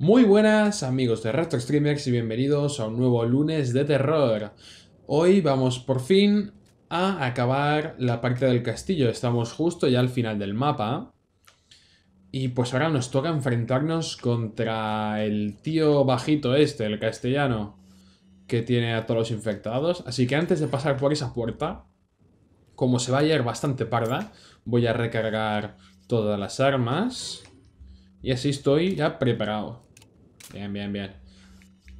Muy buenas amigos de Retro Streamers y bienvenidos a un nuevo lunes de terror. Hoy vamos por fin a acabar la parte del castillo. Estamos justo ya al final del mapa. Y pues ahora nos toca enfrentarnos contra el tío bajito este, el castellano, que tiene a todos los infectados. Así que antes de pasar por esa puerta, como se va a ir bastante parda, voy a recargar todas las armas. Y así estoy ya preparado. Bien, bien, bien.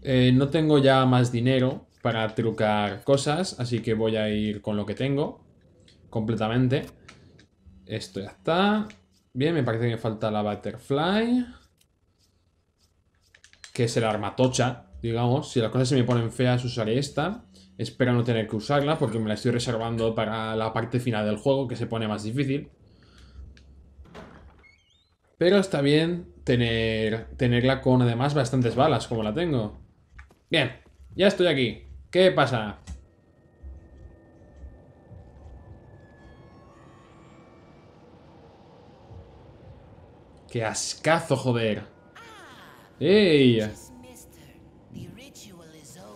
Eh, no tengo ya más dinero para trucar cosas, así que voy a ir con lo que tengo. Completamente. Esto ya está. Bien, me parece que me falta la Butterfly. Que es el armatocha, digamos. Si las cosas se me ponen feas, usaré esta. Espero no tener que usarla porque me la estoy reservando para la parte final del juego, que se pone más difícil. Pero está bien tener, tenerla con además bastantes balas, como la tengo. Bien, ya estoy aquí. ¿Qué pasa? ¡Qué ascazo, joder! ¡Ey!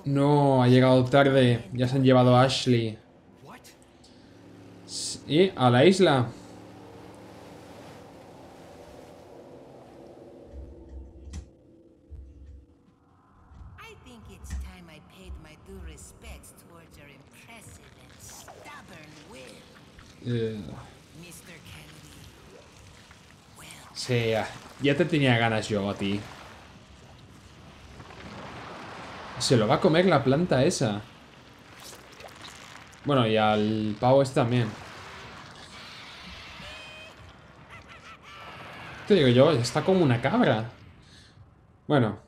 No, ha llegado tarde. Ya se han llevado a Ashley. ¿Y a la isla? Eh, sí, ya te tenía ganas yo a ti. Se lo va a comer la planta esa. Bueno, y al pavo este también. Te digo yo, está como una cabra. Bueno.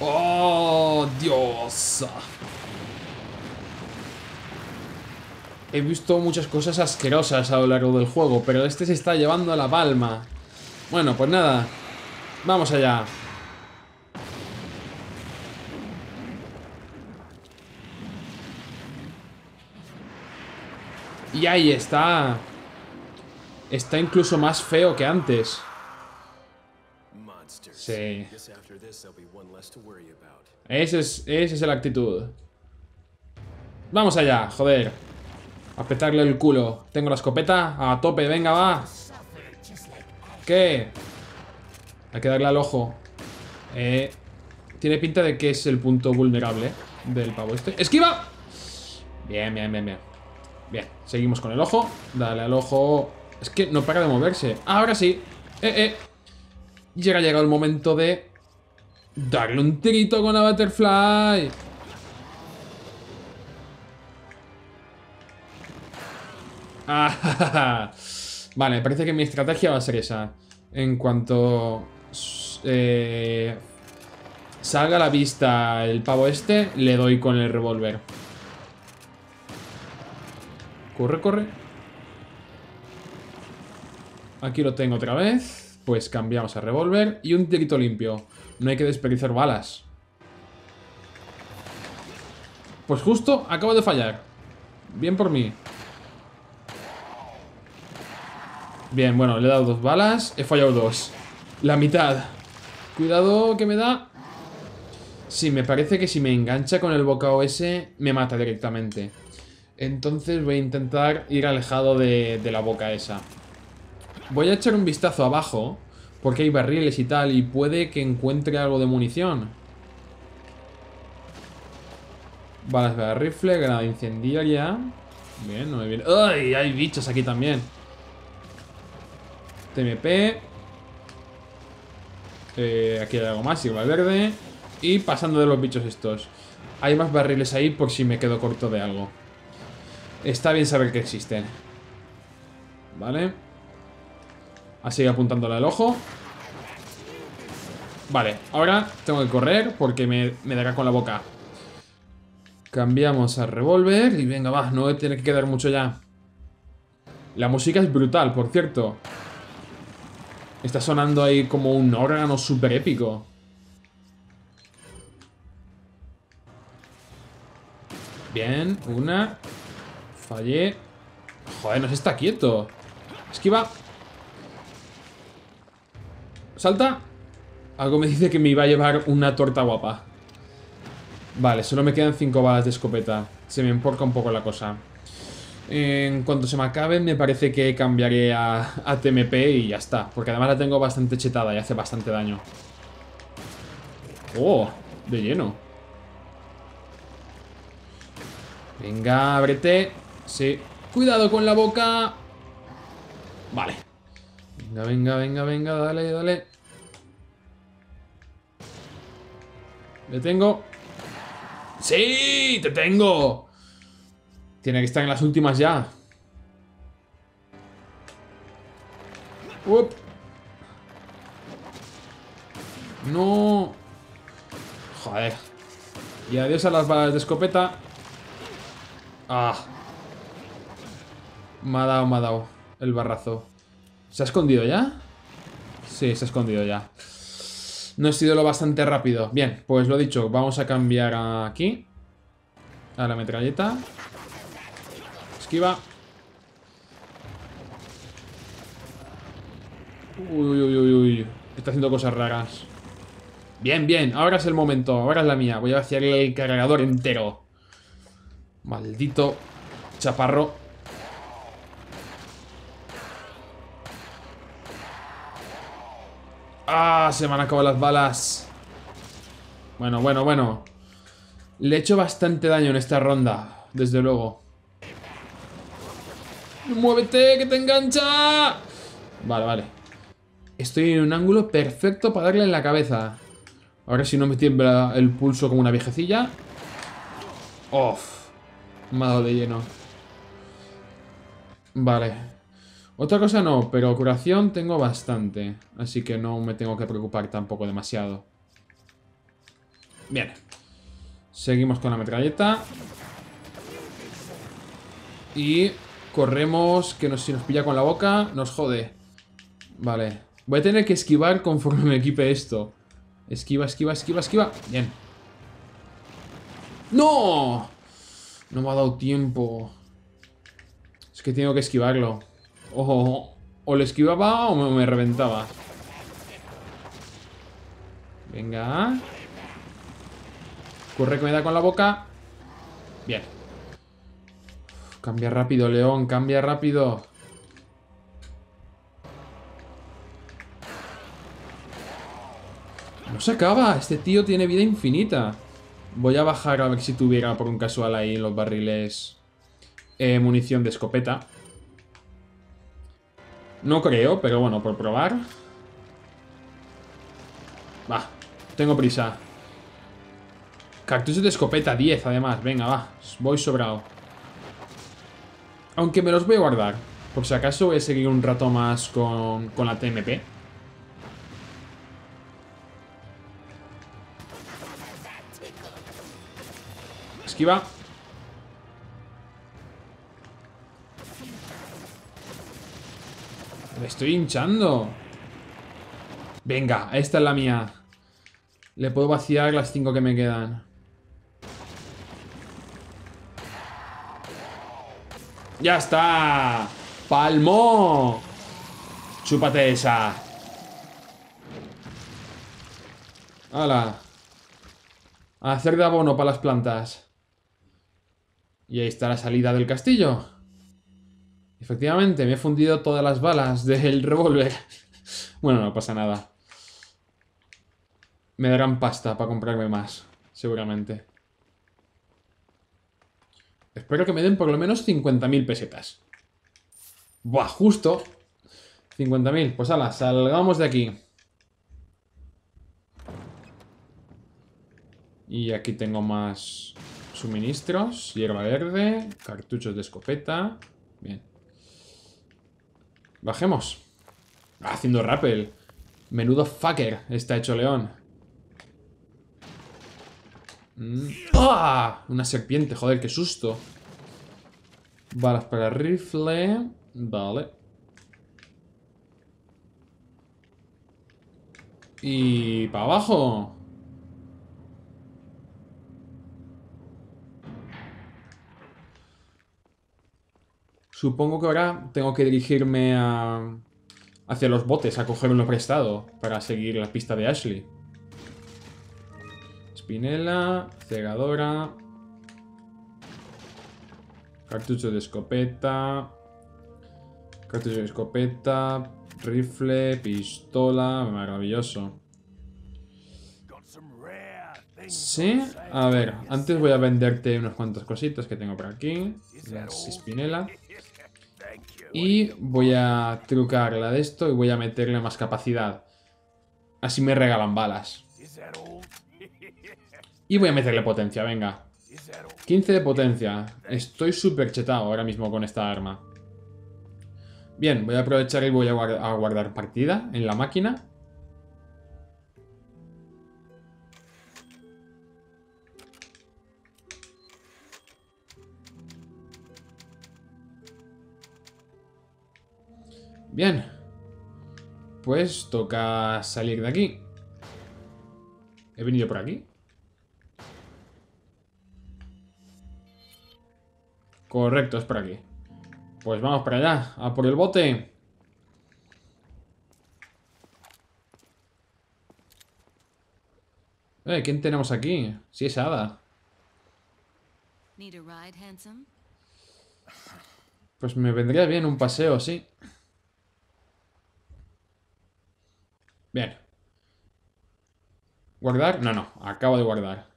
¡Oh, Dios! He visto muchas cosas asquerosas a lo largo del juego, pero este se está llevando a la palma. Bueno, pues nada. Vamos allá. Y ahí está. Está incluso más feo que antes. Sí. Ese es, esa es la actitud. Vamos allá, joder. A el culo. Tengo la escopeta. A tope, venga, va. ¿Qué? Hay que darle al ojo. Eh, tiene pinta de que es el punto vulnerable del pavo este. ¡Esquiva! Bien, bien, bien, bien. Bien, seguimos con el ojo. Dale al ojo. Es que no para de moverse. Ahora sí. Eh, eh. Llega, el momento de darle un tirito con la butterfly. Vale, parece que mi estrategia va a ser esa. En cuanto eh, salga a la vista el pavo este, le doy con el revólver. Corre, corre. Aquí lo tengo otra vez. Pues cambiamos a revólver y un tirito limpio. No hay que desperdiciar balas. Pues justo acabo de fallar. Bien por mí. Bien, bueno, le he dado dos balas He fallado dos. La mitad. Cuidado que me da. Sí, me parece que si me engancha con el bocado ese Me mata directamente. Entonces voy a intentar ir alejado de, de la boca esa. Voy a echar un vistazo abajo Porque hay barriles y tal Y puede que encuentre algo de munición. Balas de rifle, granada incendiaria. Bien, no me viene... ¡Ay! Hay bichos aquí también TMP. Eh, aquí hay algo más, sirva verde. Y pasando de los bichos estos. Hay más barriles ahí por si me quedo corto de algo. Está bien saber que existen. Vale. Así apuntándole al ojo. Vale, ahora tengo que correr porque me, me dará con la boca. Cambiamos a revólver y venga, va, no tiene que quedar mucho ya. La música es brutal, por cierto. Está sonando ahí como un órgano súper épico. Bien, una. Fallé. Joder, no se está quieto. Esquiva. ¡Salta! Algo me dice que me iba a llevar una torta guapa. Vale, solo me quedan 5 balas de escopeta. Se me emporca un poco la cosa. En cuanto se me acaben, me parece que cambiaré a, a TMP y ya está. Porque además la tengo bastante chetada y hace bastante daño. ¡Oh! De lleno. Venga, ábrete. Sí. Cuidado con la boca. Vale. Venga, venga, venga, venga. Dale, dale. ¿Le tengo? ¡Sí! ¡Te tengo! Tiene que estar en las últimas ya. Up. No. Joder. Y adiós a las balas de escopeta. Ah. Me ha dado, me ha dado el barrazo. ¿Se ha escondido ya? Sí, se ha escondido ya. No he sido lo bastante rápido. Bien, pues lo dicho, vamos a cambiar aquí. A la metralleta. Esquiva. Uy, uy, uy, uy. Está haciendo cosas raras. Bien, bien. Ahora es el momento. Ahora es la mía. Voy a vaciarle el cargador entero. Maldito chaparro. ¡Ah! Se me han acabado las balas. Bueno, bueno, bueno. Le he hecho bastante daño en esta ronda. Desde luego. ¡Muévete, que te engancha! Vale, vale. Estoy en un ángulo perfecto para darle en la cabeza. Ahora si no me tiembla el pulso como una viejecilla. ¡Off! Me ha dado de lleno. Vale. Otra cosa no, pero curación tengo bastante. Así que no me tengo que preocupar tampoco demasiado. Bien. Seguimos con la metralleta. Y corremos, que si nos pilla con la boca, nos jode. Vale. Voy a tener que esquivar conforme me equipe esto. Esquiva, esquiva, esquiva, esquiva. Bien. ¡No! No me ha dado tiempo. Es que tengo que esquivarlo. O, o le esquivaba o me, reventaba. Venga. Corre que me da con la boca. Bien. Cambia rápido, León. Cambia rápido. No se acaba. Este tío tiene vida infinita. Voy a bajar a ver si tuviera por un casual ahí los barriles eh, munición de escopeta. No creo, pero bueno, por probar. Va, tengo prisa. Cactus de escopeta, 10 además. Venga, va, voy sobrado. Aunque me los voy a guardar. Por si acaso voy a seguir un rato más con, con la TMP. Esquiva. Me estoy hinchando. Venga, esta es la mía. Le puedo vaciar las cinco que me quedan. ¡Ya está! ¡Palmo! Chúpate esa. ¡Hala! Hacer de abono para las plantas. Y ahí está la salida del castillo. Efectivamente, me he fundido todas las balas del revólver. bueno, no pasa nada. Me darán pasta para comprarme más, seguramente. Espero que me den por lo menos 50.000 pesetas. Buah, justo. 50.000. Pues ala, salgamos de aquí. Y aquí tengo más suministros. Hierba verde, cartuchos de escopeta. Bien. Bajemos. Haciendo rappel. Menudo fucker está hecho León. Mm. Una serpiente, joder, qué susto. Balas para rifle. Vale. Y para abajo. Supongo que ahora tengo que dirigirme a, hacia los botes a coger uno prestado para seguir la pista de Ashley. Spinella, cegadora, cartucho de escopeta, cartucho de escopeta, rifle, pistola, maravilloso. Sí, a ver, antes voy a venderte unas cuantas cositas que tengo por aquí. Las espinela. Y voy a trucar la de esto y voy a meterle más capacidad. Así me regalan balas. Y voy a meterle potencia, venga. 15 de potencia. Estoy súper chetado ahora mismo con esta arma. Bien, voy a aprovechar y voy a guardar partida en la máquina. Bien. Pues toca salir de aquí. ¿He venido por aquí? Correcto, es por aquí. Pues vamos para allá, a por el bote. Eh, ¿quién tenemos aquí? Sí, es Ada. Pues me vendría bien un paseo, sí. Bien. ¿Guardar? No, no. Acabo de guardar.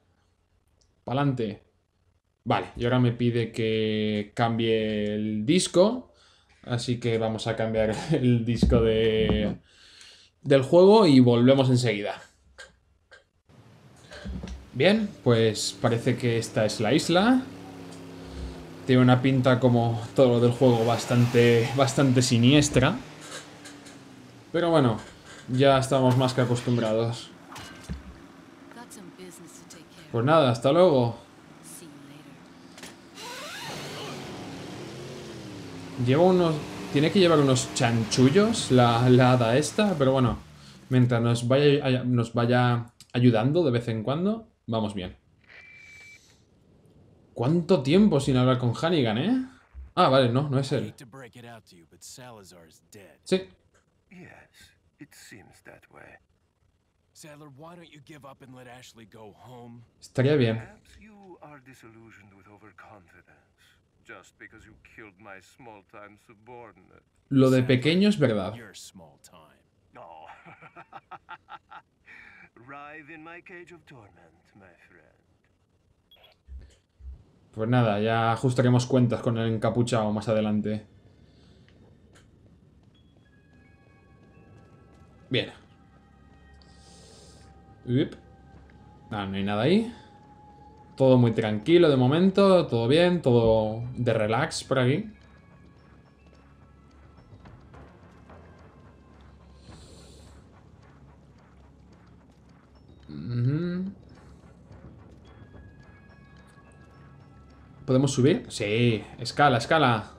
Pa'lante. Vale, y ahora me pide que cambie el disco. Así que vamos a cambiar el disco de, del juego y volvemos enseguida. Bien, pues parece que esta es la isla. Tiene una pinta como todo lo del juego bastante, bastante siniestra. Pero bueno, ya estamos más que acostumbrados. Pues nada, hasta luego. Lleva unos... Tiene que llevar unos chanchullos la, la hada esta, pero bueno. Mientras nos vaya, nos vaya ayudando de vez en cuando, vamos bien. ¿Cuánto tiempo sin hablar con Hannigan, eh? Ah, vale, no, no es él. Sí, It seems that way. Sadler, why don't you give up and let Ashley go home? Estaría bien. Lo de pequeño es verdad. You're small time. No. Rive in my cage of torment, my friend. Pues nada, ya ajustaremos cuentas con el encapuchado más adelante. Bien. Ah, no hay nada ahí. Todo muy tranquilo de momento, todo bien, todo de relax por aquí. ¿Podemos subir? Sí, escala, escala.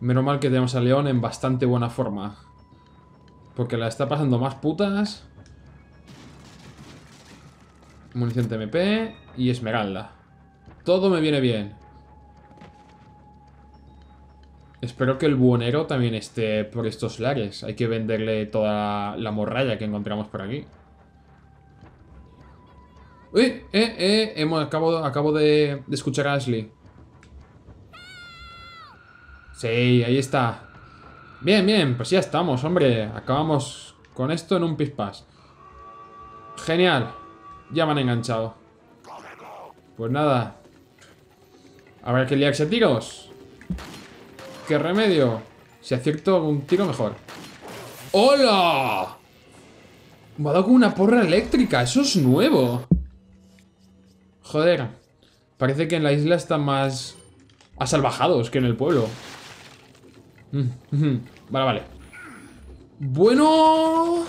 Menos mal que tenemos a León en bastante buena forma. Porque la está pasando más putas. Munición TMP y Esmeralda. Todo me viene bien. Espero que el buonero también esté por estos lares. Hay que venderle toda la morralla que encontramos por aquí. ¡Uy! ¡Eh! ¡Eh! Hemos, acabo, de, de escuchar a Ashley. Sí, ahí está. Bien, bien, pues ya estamos, hombre. Acabamos con esto en un pispás. Genial. Ya me han enganchado. Pues nada. Habrá que liarse a tiros. ¿Qué remedio? Si acierto un tiro, mejor. ¡Hola! Me ha dado con una porra eléctrica. Eso es nuevo. Joder. Parece que en la isla están más asalvajados que en el pueblo. Vale, vale. Bueno...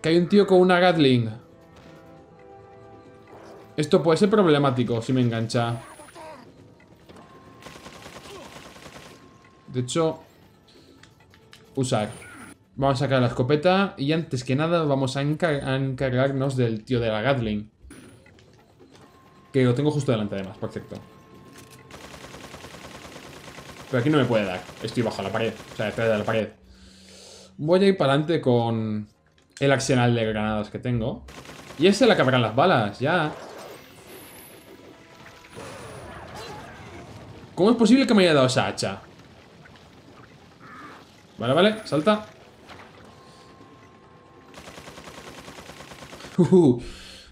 Que hay un tío con una Gatling. Esto puede ser problemático si me engancha. De hecho... Usar. Vamos a sacar la escopeta y antes que nada vamos a, a encargarnos del tío de la Gatling. Que lo tengo justo delante además, por cierto. Pero aquí no me puede dar. Estoy bajo la pared. O sea, detrás de la pared. Voy a ir para adelante con el arsenal de granadas que tengo. Y ese le acabarán las balas, ya. ¿Cómo es posible que me haya dado esa hacha? Vale, vale, salta.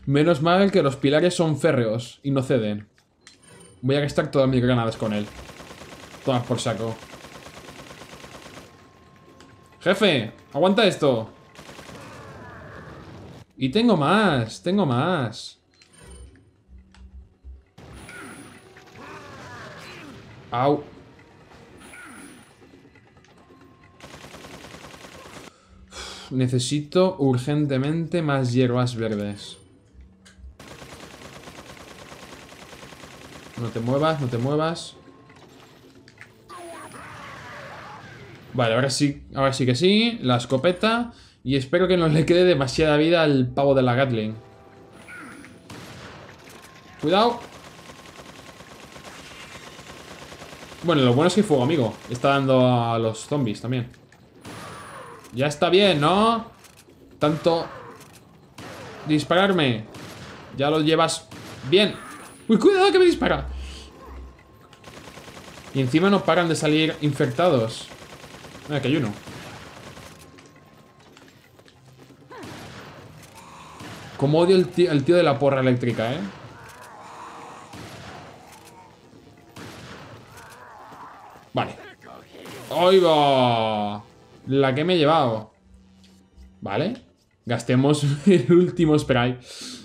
Menos mal que los pilares son férreos y no ceden. Voy a gastar todas mis granadas con él. Todas por saco. Jefe, aguanta esto. Y tengo más, tengo más. Au. Necesito urgentemente más hierbas verdes. No te muevas, no te muevas. Vale, ahora sí, ahora sí que sí. La escopeta. Y espero que no le quede demasiada vida al pavo de la Gatling. Cuidado. Bueno, lo bueno es que fuego amigo. Está dando a los zombies también. Ya está bien, ¿no? Tanto... Dispararme. Ya lo llevas bien. Uy, cuidado que me dispara. Y encima no paran de salir infectados. Ah, que hay uno. Como odio el el tío de la porra eléctrica, ¿eh? Vale. ¡Ahí va! La que me he llevado. Vale. Gastemos el último spray.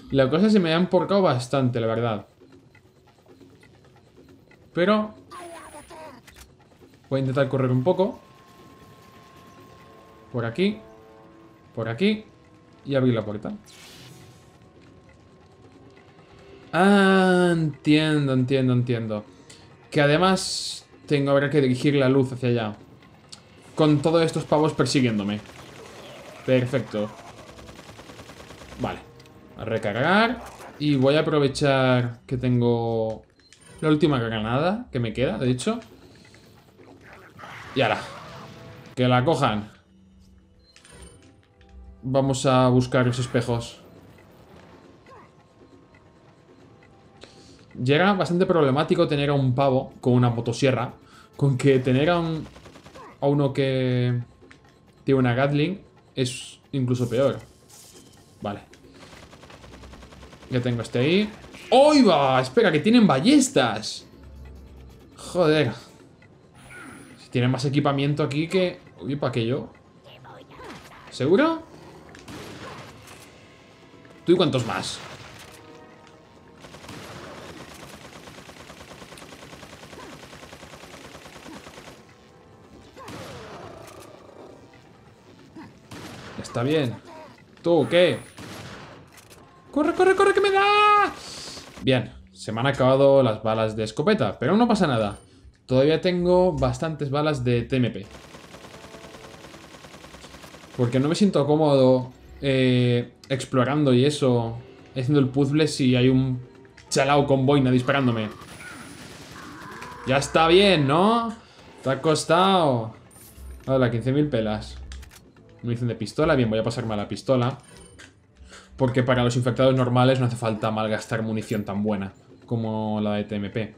La cosa se me ha emporcado bastante, la verdad. Pero... Voy a intentar correr un poco. Por aquí. Por aquí. Y abrir la puerta. Ah, entiendo, entiendo, entiendo. Que además tengo ahora que dirigir la luz hacia allá. Con todos estos pavos persiguiéndome. Perfecto. Vale. A recargar. Y voy a aprovechar que tengo la última granada que me queda, de hecho. Y ahora. Que la cojan. Vamos a buscar los espejos. Llega bastante problemático tener a un pavo con una motosierra. Con que tener a, un, a uno que tiene una Gatling es incluso peor. Vale. Ya tengo este ahí. ¡Oh, va! Espera, que tienen ballestas. Joder. Si tienen más equipamiento aquí que... Uy, ¿para qué yo? ¿Seguro? ¿Tú y cuántos más? Está bien. ¿Tú qué? ¡Corre, corre, corre, que me da! Bien, se me han acabado las balas de escopeta, pero no pasa nada. Todavía tengo bastantes balas de TMP. Porque no me siento cómodo eh, explorando y eso, haciendo el puzzle si hay un chalao con boina disparándome. Ya está bien, ¿no? Te ha costado. Hola, 15.000 pelas. Munición de pistola. Bien, voy a pasarme a la pistola. Porque para los infectados normales no hace falta malgastar munición tan buena como la de TMP.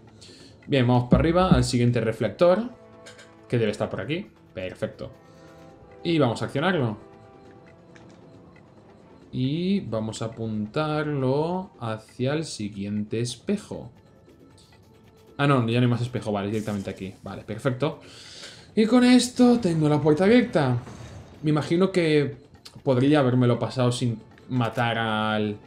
Bien, vamos para arriba al siguiente reflector. Que debe estar por aquí. Perfecto. Y vamos a accionarlo. Y vamos a apuntarlo hacia el siguiente espejo. Ah, no, ya no hay más espejo. Vale, directamente aquí. Vale, perfecto. Y con esto tengo la puerta abierta. Me imagino que podría habérmelo pasado sin matar al,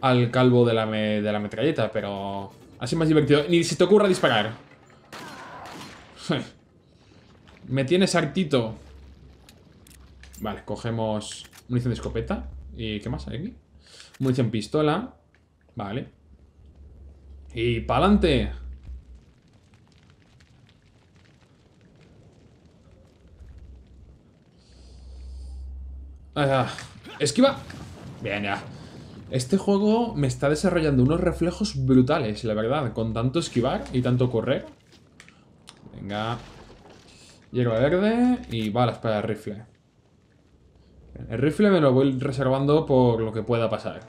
al calvo de la, de la metralleta, pero así más divertido. Ni si te ocurra disparar. Me tienes hartito. Vale, cogemos munición de escopeta. ¿Y qué más hay aquí? Munición pistola. Vale. Y pa'lante. Ah, esquiva. Bien, ya. Este juego me está desarrollando unos reflejos brutales, la verdad. Con tanto esquivar y tanto correr. Venga. Hierba verde y balas para el rifle. El rifle me lo voy reservando por lo que pueda pasar.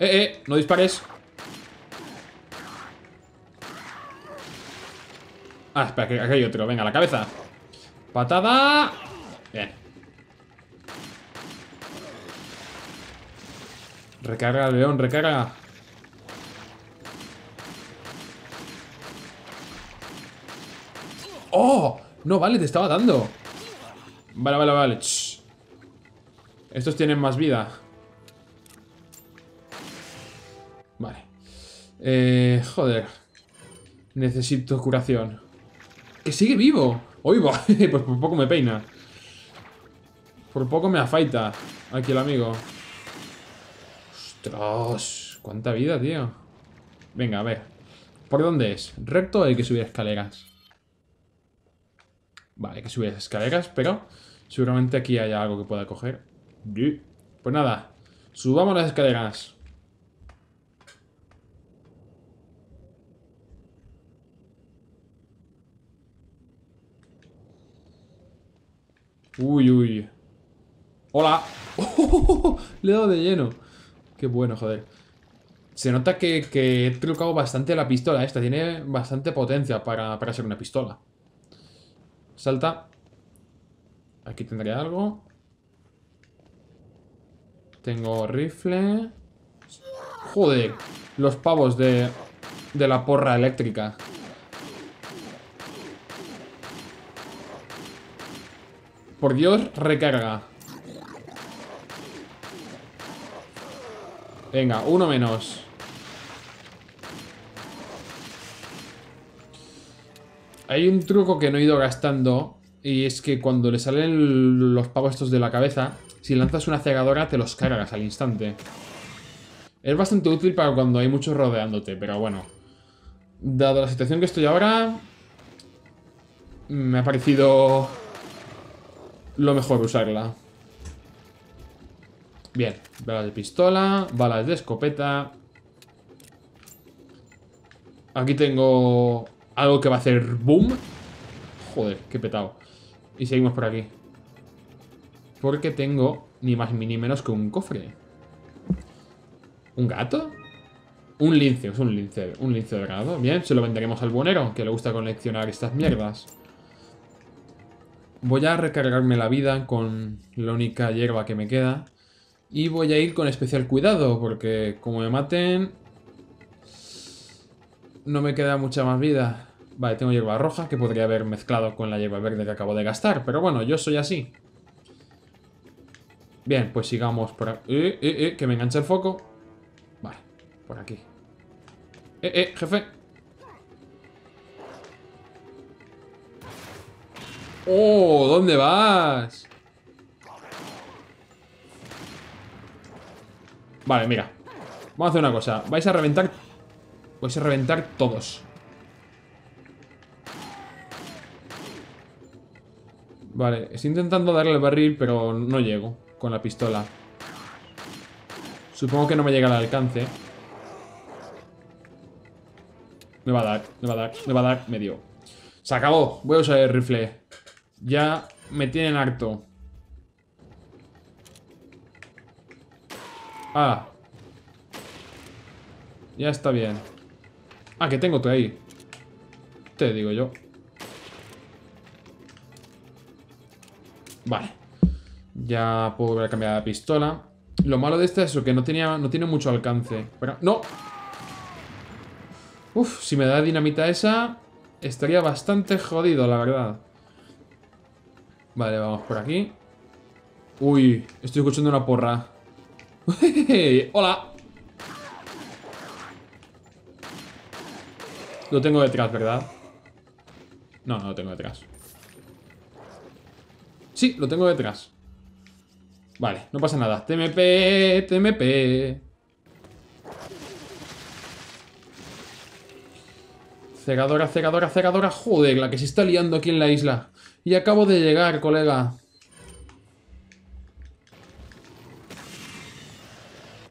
¡Eh, eh! ¡No dispares! Ah, espera, aquí hay otro. Venga, la cabeza. ¡Patada! Bien. Recarga, león, recarga. ¡Oh! No, vale, te estaba dando. Vale, vale, vale. Estos tienen más vida. Vale. Eh, joder. Necesito curación. ¡Que sigue vivo! ¡Oiga! pues por poco me peina. Por poco me afaita. Aquí el amigo. ¡Ostras! ¿Cuánta vida, tío? Venga, a ver. ¿Por dónde es? ¿Recto hay que subir escaleras? Vale, hay que subir escaleras, pero seguramente aquí haya algo que pueda coger. Pues nada, subamos las escaleras. Uy, uy. ¡Hola! Le he dado de lleno. Qué bueno, joder. Se nota que, he trucado bastante la pistola esta. Tiene bastante potencia para, para ser una pistola. Salta. Aquí tendré algo. Tengo rifle. Joder. Los pavos de, de la porra eléctrica. Por Dios, recarga. Venga, uno menos. Hay un truco que no he ido gastando y es que cuando le salen los pavos estos de la cabeza, si lanzas una cegadora te los cargas al instante. Es bastante útil para cuando hay muchos rodeándote, pero bueno. Dado la situación que estoy ahora, me ha parecido lo mejor usarla. Bien, balas de pistola, balas de escopeta. Aquí tengo algo que va a hacer boom. Joder, qué petado. Y seguimos por aquí. Porque tengo ni más ni menos que un cofre. ¿Un gato? Un lince, es un lince, un lince dorado. Bien, se lo venderemos al buenero, que le gusta coleccionar estas mierdas. Voy a recargarme la vida con la única hierba que me queda. Y voy a ir con especial cuidado, porque como me maten... No me queda mucha más vida. Vale, tengo hierba roja, que podría haber mezclado con la hierba verde que acabo de gastar. Pero bueno, yo soy así. Bien, pues sigamos por aquí. Eh, eh, eh, que me engancha el foco. Vale, por aquí. Eh, eh, jefe. ¡Oh! ¿Dónde vas? Vale, mira. Vamos a hacer una cosa. Vais a reventar... Vais a reventar todos. Vale, estoy intentando darle el barril, pero no llego con la pistola. Supongo que no me llega al alcance. Me va a dar, me va a dar, me va a dar, me dio. Se acabó, voy a usar el rifle. Ya me tienen harto. Ah. Ya está bien. Ah, que tengo tú ahí. Te digo yo. Vale. Ya puedo volver a cambiar la pistola. Lo malo de esta es que no, tenía, no tiene mucho alcance. Pero, ¡no! Uf, si me da dinamita esa, estaría bastante jodido, la verdad. Vale, vamos por aquí. Uy, estoy escuchando una porra. ¡Hola! Lo tengo detrás, ¿verdad? No, no lo tengo detrás. Sí, lo tengo detrás. Vale, no pasa nada. TMP, TMP. Cegadora, cegadora, cegadora. Joder, la que se está liando aquí en la isla. Y acabo de llegar, colega.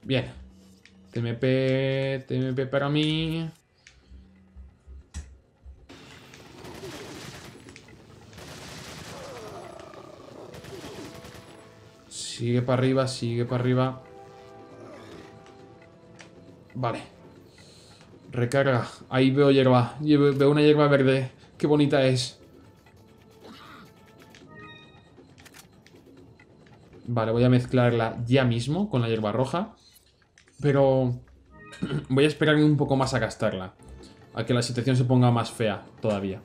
Bien. TMP, TMP para mí. Sigue para arriba, sigue para arriba. Vale. Recarga. Ahí veo hierba. Veo una hierba verde. Qué bonita es. Vale, voy a mezclarla ya mismo con la hierba roja. Pero voy a esperarme un poco más a gastarla. A que la situación se ponga más fea todavía.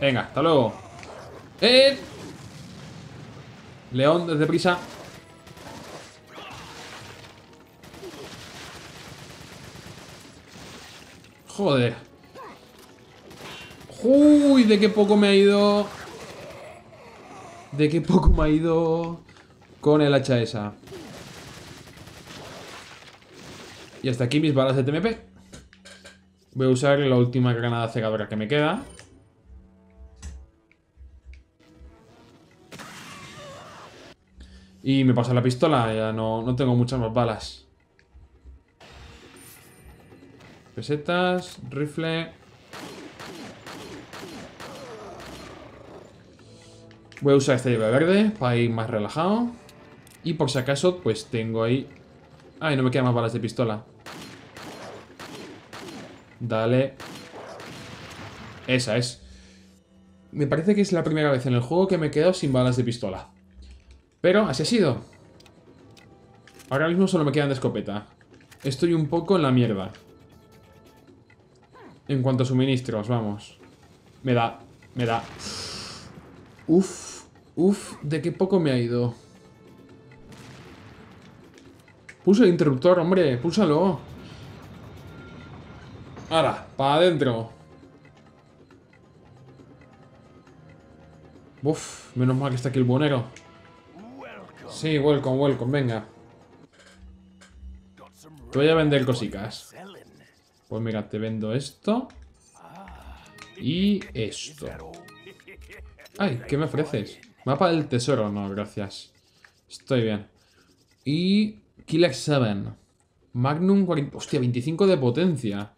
Venga, hasta luego. ¡Eh! León, desde prisa. Joder. Uy, de qué poco me ha ido. De qué poco me ha ido con el hacha esa. Y hasta aquí mis balas de TMP. Voy a usar la última granada cegadora que me queda. Y me pasa la pistola, ya no, no tengo muchas más balas. Pesetas, rifle. Voy a usar esta llave verde para ir más relajado. Y por si acaso, pues tengo ahí... Ay, no me quedan más balas de pistola. Dale. Esa es. Me parece que es la primera vez en el juego que me he quedado sin balas de pistola. Pero así ha sido. Ahora mismo solo me quedan de escopeta. Estoy un poco en la mierda. En cuanto a suministros, vamos. Me da, me da. Uf, uf, de qué poco me ha ido. Pulsa el interruptor, hombre, púlsalo. Ahora, para adentro. Uf, menos mal que está aquí el bonero. Sí, welcome, welcome, venga. Te voy a vender cositas. Pues mira, te vendo esto. Y esto. Ay, ¿qué me ofreces? Mapa del tesoro. No, gracias. Estoy bien. Y... Killer 7. Magnum 40... Hostia, 25 de potencia.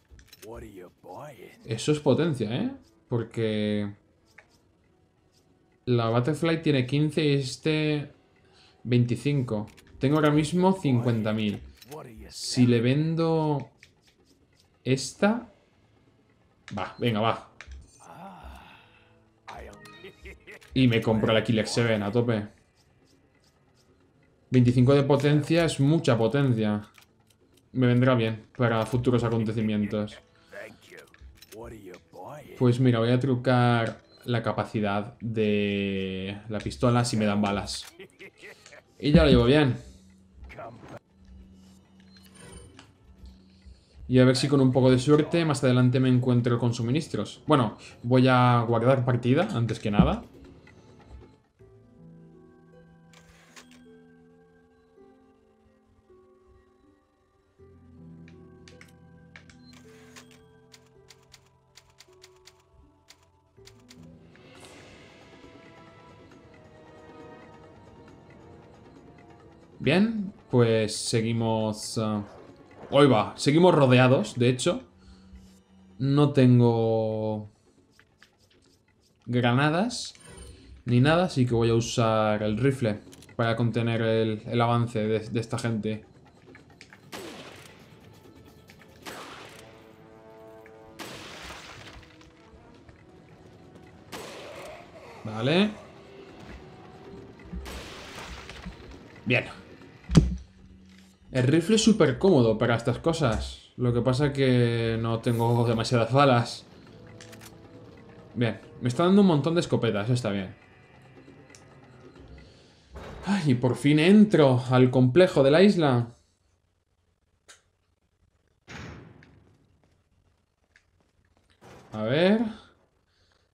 Eso es potencia, ¿eh? Porque... La Butterfly tiene 15 y este... 25. Tengo ahora mismo 50.000. Si le vendo... Esta... Va, venga, va. Y me compro la Killer 7 a tope. 25 de potencia es mucha potencia. Me vendrá bien para futuros acontecimientos. Pues mira, voy a trucar la capacidad de la pistola si me dan balas. Y ya lo llevo bien. Y a ver si con un poco de suerte más adelante me encuentro con suministros. Bueno, voy a guardar partida antes que nada. Seguimos... Uh, hoy va, seguimos rodeados, de hecho. No tengo... Granadas. Ni nada, así que voy a usar el rifle para contener el, avance de esta gente. Vale. Bien. El rifle es súper cómodo para estas cosas. Lo que pasa que no tengo demasiadas balas. Bien, me está dando un montón de escopetas, está bien. Ay, y por fin entro al complejo de la isla. A ver...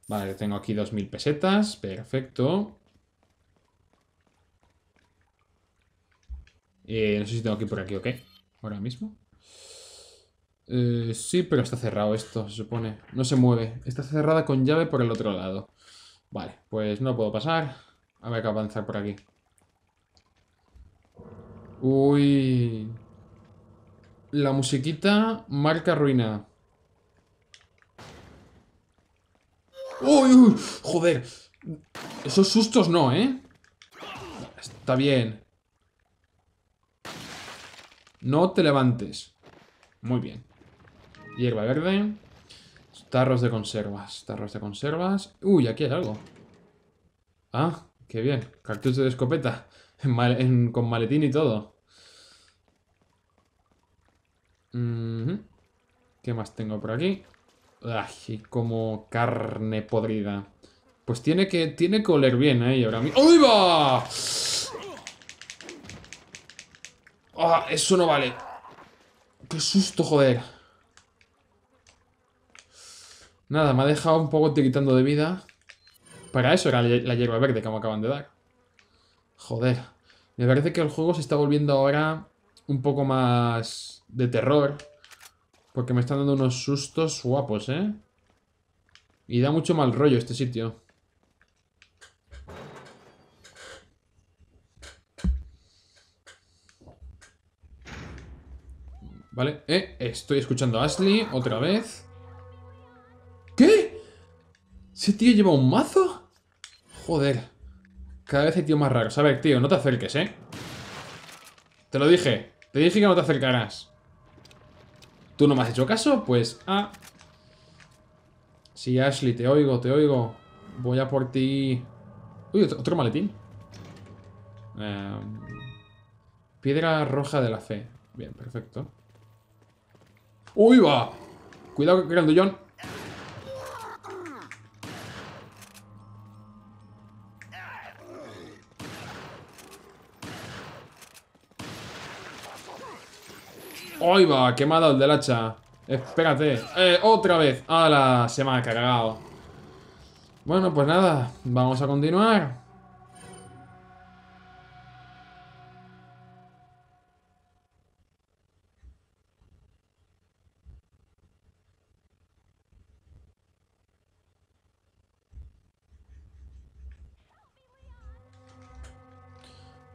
Vale, tengo aquí 2.000 pesetas, perfecto. Eh, no sé si tengo que ir por aquí o qué. Ahora mismo. Eh, sí, pero está cerrado esto, se supone. No se mueve. Está cerrada con llave por el otro lado. Vale, pues no puedo pasar. Ver que avanzar por aquí. Uy. La musiquita marca ruina. ¡Uy, uy! Joder, Esos sustos no, ¿eh? Está bien. No te levantes. Muy bien. Hierba verde. Tarros de conservas. Tarros de conservas. Uy, aquí hay algo. Ah, qué bien. Cartucho de escopeta. con maletín y todo. ¿Qué más tengo por aquí? Ay, como carne podrida. Pues tiene que, tiene que oler bien ahí ahora mismo. ¡Uy, va! ¡Ah, eso no vale! ¡Qué susto, joder! Nada, me ha dejado un poco quitando de vida. Para eso era la hierba verde que me acaban de dar. Joder. Me parece que el juego se está volviendo ahora un poco más de terror. Porque me están dando unos sustos guapos, ¿eh? Y da mucho mal rollo este sitio. Vale, eh, estoy escuchando a Ashley otra vez. ¿Qué? ¿Ese tío lleva un mazo? Joder. Cada vez hay tío más raros. A ver, tío, no te acerques, ¿eh? Te lo dije. Te dije que no te acercarás. ¿Tú no me has hecho caso? Pues, ah. Sí, Ashley, te oigo, te oigo. Voy a por ti. Uy, otro, maletín. Em, piedra roja de la fe. Bien, perfecto. ¡Uy, va! Cuidado, grandullón. ¡Uy, va! ¿Qué me ha dado el del hacha? Espérate. ¡Eh! ¡Otra vez! ¡Hala! Se me ha cargado. Bueno, pues nada. Vamos a continuar.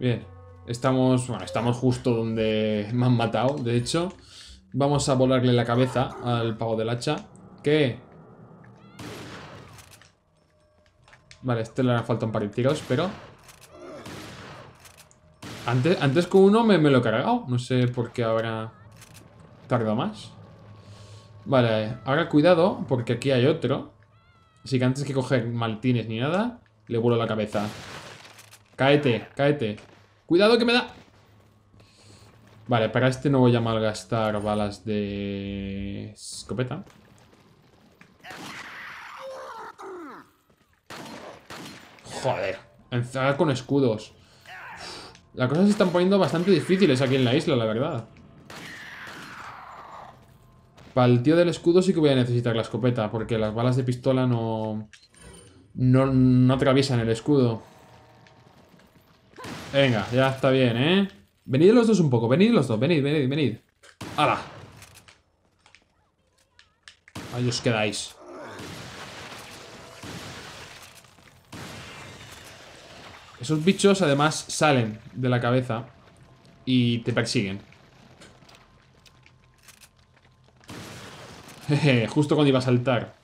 Bien, estamos, bueno, estamos justo donde me han matado, de hecho. Vamos a volarle la cabeza al pavo del hacha. ¿Qué? Vale, este le hará falta un par de tiros, pero... Antes, antes con uno me, me lo he cargado. No sé por qué ahora tarda más. Vale, ahora cuidado, porque aquí hay otro. Así que antes que coger maltines ni nada, le vuelo la cabeza. Cáete, cáete. Cuidado que me da. Vale, para este no voy a malgastar balas de escopeta. Joder, encerrar con escudos. Las cosas se están poniendo bastante difíciles aquí en la isla, la verdad. Para el tío del escudo sí que voy a necesitar la escopeta, porque las balas de pistola no... No, no atraviesan el escudo. Venga, ya está bien, ¿eh? Venid los dos un poco, venid los dos, venid, venid, venid. ¡Hala! Ahí os quedáis. Esos bichos además salen de la cabeza y te persiguen. Jeje, justo cuando iba a saltar.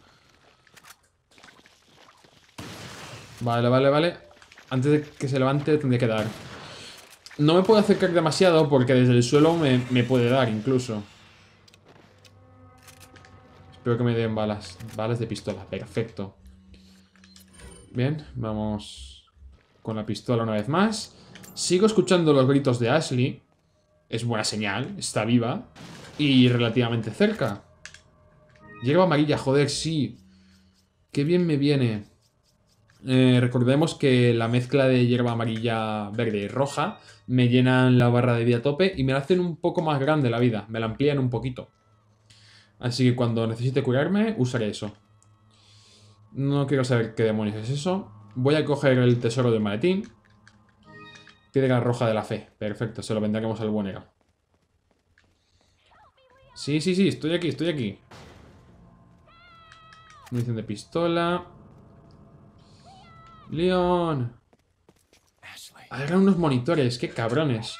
Vale, vale, vale. Antes de que se levante tendría que dar. No me puedo acercar demasiado porque desde el suelo me, puede dar incluso. Espero que me den balas. Balas de pistola. Perfecto. Bien, vamos con la pistola una vez más. Sigo escuchando los gritos de Ashley. Es buena señal. Está viva. Y relativamente cerca. Hierba amarilla, joder, sí. Qué bien me viene. Eh, recordemos que la mezcla de hierba amarilla, verde y roja me llenan la barra de vida a tope y me la hacen un poco más grande la vida, me la amplían un poquito. Así que cuando necesite curarme, usaré eso. No quiero saber qué demonios es eso. Voy a coger el tesoro del maletín. Piedra roja de la fe. Perfecto, se lo venderemos al buenero. Sí, sí, sí, estoy aquí, estoy aquí. Munición de pistola. Leon. Hagan unos monitores, qué cabrones.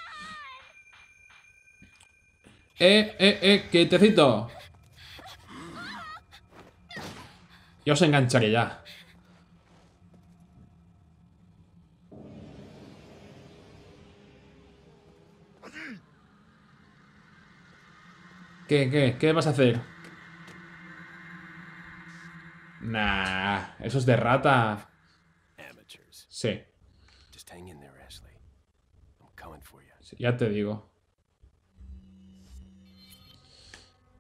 Eh, eh, eh, quietecito. Yo os engancharé ya. ¿Qué, qué? ¿Qué vas a hacer? Nah, eso es de rata. Sí. sí ya te digo.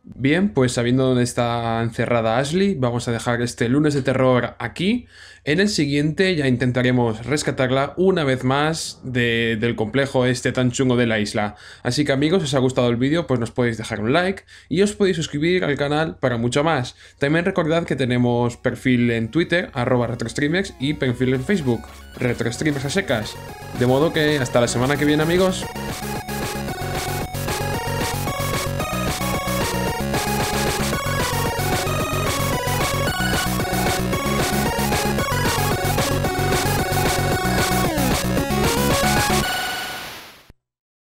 Bien, pues sabiendo dónde está encerrada Ashley, vamos a dejar este lunes de terror aquí. En el siguiente ya intentaremos rescatarla una vez más del complejo este tan chungo de la isla. Así que amigos, si os ha gustado el vídeo, pues nos podéis dejar un like y os podéis suscribir al canal para mucho más. También recordad que tenemos perfil en Twitter, arroba retrostreamex, y perfil en Facebook, retrostreamex a secas. De modo que hasta la semana que viene amigos.